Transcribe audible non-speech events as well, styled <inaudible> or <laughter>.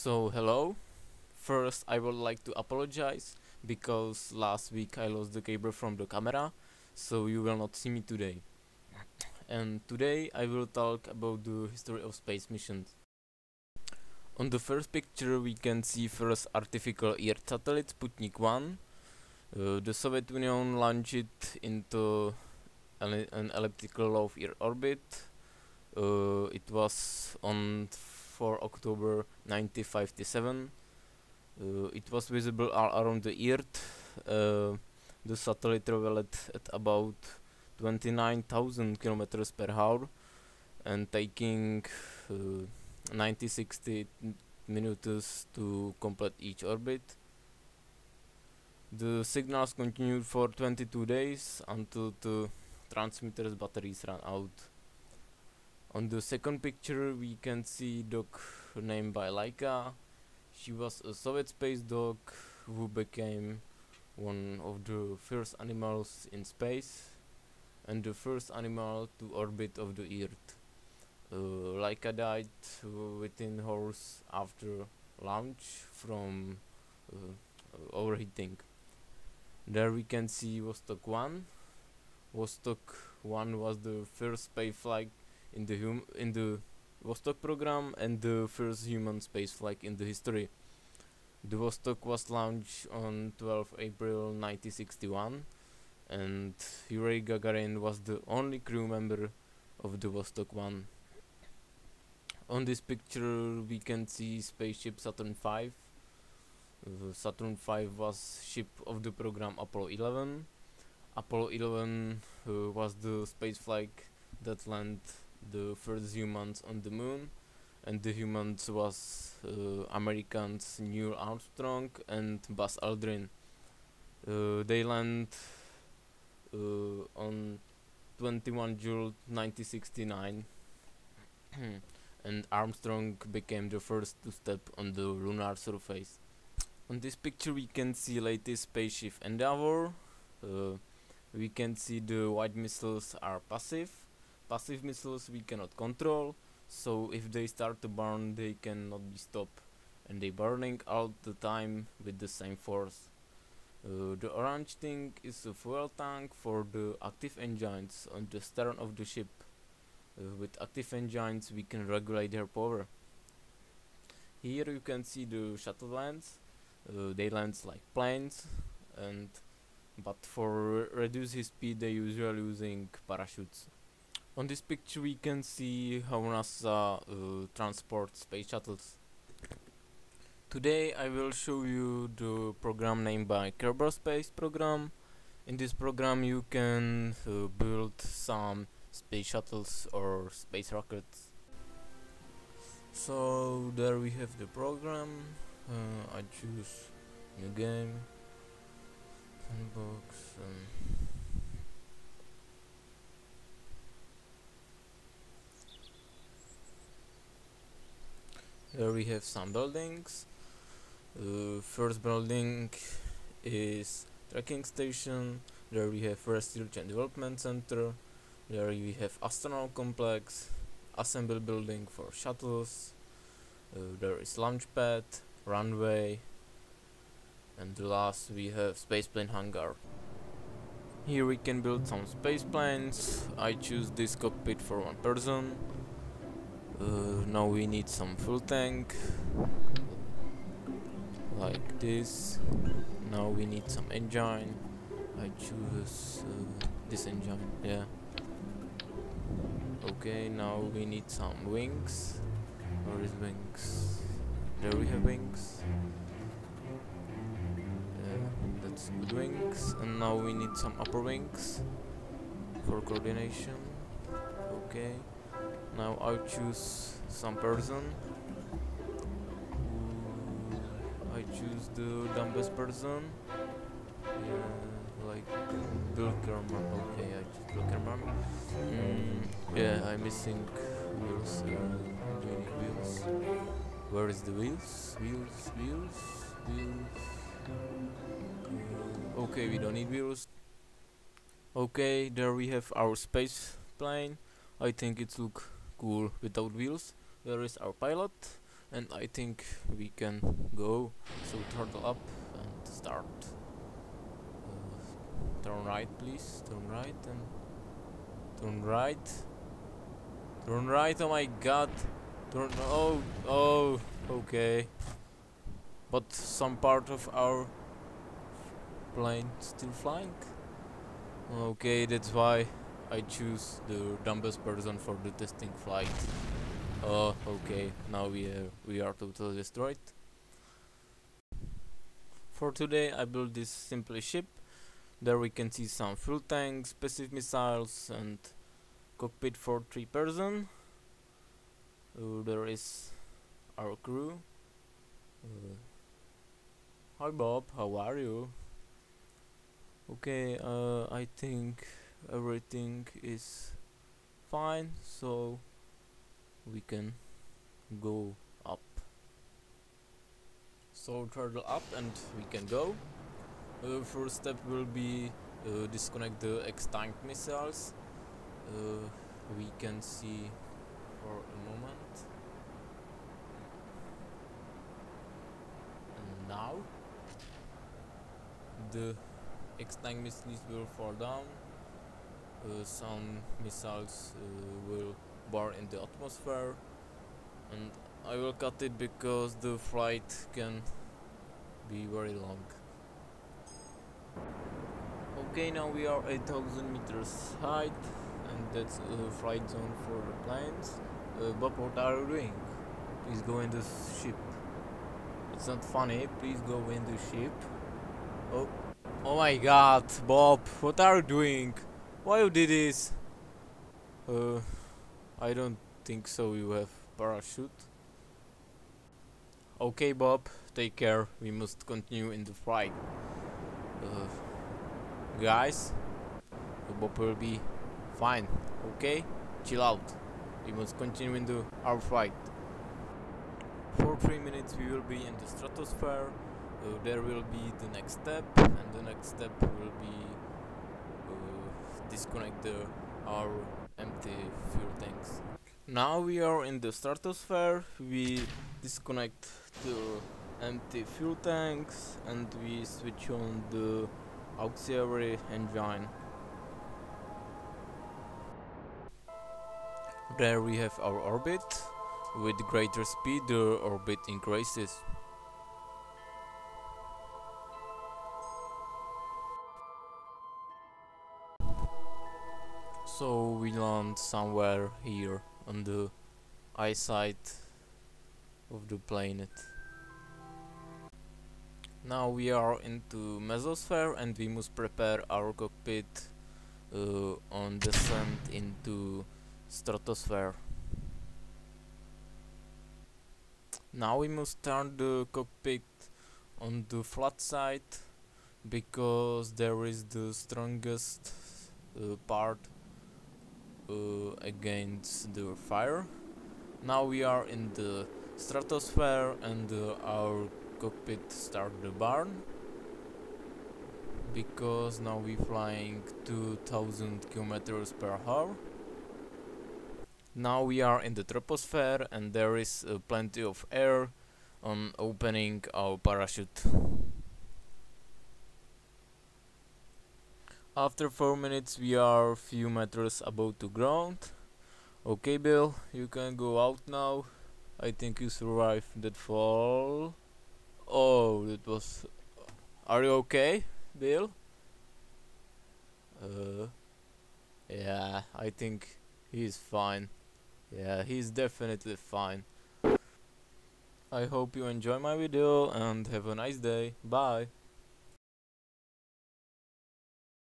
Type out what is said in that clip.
So hello. First I would like to apologize because last week I lost the cable from the camera, so you will not see me today. And today I will talk about the history of space missions. On the first picture we can see first artificial Earth satellite Sputnik 1. Uh, the Soviet Union launched it into an, an elliptical Earth orbit. Uh, it was on 4 October 1957. Uh, it was visible all around the Earth. Uh, the satellite traveled at about 29,000 kilometers per hour and taking uh, 90 60 minutes to complete each orbit. The signals continued for 22 days until the transmitter's batteries ran out. On the second picture we can see dog named by Laika. She was a Soviet space dog who became one of the first animals in space and the first animal to orbit of the Earth. Uh, Laika died uh, within hours after launch from uh, overheating. There we can see Vostok 1. Vostok 1 was the first space flight in the hum in the Vostok program and the first human space flight in the history. The Vostok was launched on 12 April 1961 and Yuri Gagarin was the only crew member of the Vostok 1. On this picture we can see spaceship Saturn V. Uh, Saturn V was ship of the program Apollo 11. Apollo 11 uh, was the space flight that landed the first humans on the moon and the humans was uh, Americans Neil Armstrong and Buzz Aldrin. Uh, they land uh, on 21 June 1969 <clears throat> and Armstrong became the first to step on the lunar surface. On this picture we can see latest spaceship Endeavour. Uh, we can see the white missiles are passive. Passive missiles we cannot control, so if they start to burn they cannot be stopped and they burning all the time with the same force. Uh, the orange thing is a fuel tank for the active engines on the stern of the ship. Uh, with active engines we can regulate their power. Here you can see the shuttle lands. Uh, they land like planes and but for re reduce his speed they usually using parachutes. On this picture we can see how NASA uh, transports space shuttles. Today I will show you the program named by Kerbal Space Program. In this program you can uh, build some space shuttles or space rockets. So there we have the program. Uh, I choose new game, sandbox. Um, Here we have some buildings. Uh, first building is tracking station. There we have research and development center. There we have astronaut complex, assembly building for shuttles. Uh, there is launch pad, runway, and the last we have spaceplane hangar. Here we can build some space planes. I choose this cockpit for one person. Uh, now we need some fuel tank. Like this. Now we need some engine. I choose uh, this engine yeah. Okay now we need some wings. Where is wings? There we have wings. Yeah that's good wings. And now we need some upper wings for coordination. Okay now I choose some person. I choose the dumbest person. Yeah, like Bill Kerman okay I choose Bill Kerman mm, yeah I'm missing wheels uh, wheels. Where is the wheels? Wheels wheels wheels. Uh, okay we don't need wheels. Okay there we have our space plane. I think it's look cool without wheels. There is our pilot. and I think we can go. So throttle up and start. Uh, turn right please. Turn right and turn right. Turn right oh my god. Turn oh oh okay. But some part of our plane still flying. Okay that's why I choose the dumbest person for the testing flight Oh, okay. Now we are we are totally destroyed. For today, I built this simple ship. There we can see some fuel tanks, passive missiles, and cockpit for three person. Uh, there is our crew. Uh, hi Bob, how are you? Okay, uh, I think everything is fine. So we can go up. So turtle up and we can go. Uh, first step will be uh, disconnect the extinct missiles. Uh, we can see for a moment. And now the extinct missiles will fall down some missiles uh, will bar in the atmosphere. And I will cut it because the flight can be very long. Okay now we are 8000 meters height and that's a flight zone for the planes. Uh, Bob what are you doing? please go in the ship. It's not funny. Please go in the ship. Oh oh my god Bob what are you doing why you did this uh I don't think so you have parachute. Okay Bob, take care, we must continue in the flight. Uh, guys, Bob will be fine, okay? Chill out, we must continue in the, our flight. For 3 minutes we will be in the stratosphere, uh, there will be the next step, and the next step will be disconnect the, our empty fuel tanks. Now we are in the stratosphere, we disconnect the empty fuel tanks and we switch on the auxiliary engine. There we have our orbit, with greater speed the orbit increases. So we land somewhere here on the eyesight of the planet. Now we are into mesosphere and we must prepare our cockpit uh, on descent into stratosphere. Now we must turn the cockpit on the flat side because there is the strongest uh, part against the fire. Now we are in the stratosphere and uh, our cockpit start the burn because now we flying 2000 kilometers per hour. Now we are in the troposphere and there is uh, plenty of air on opening our parachute. After 4 minutes we are few meters above the ground. Okay Bill, you can go out now. I think you survived that fall. Oh, that was... Are you okay, Bill? Uh, yeah, I think he's fine. Yeah, he's definitely fine. I hope you enjoy my video and have a nice day. Bye.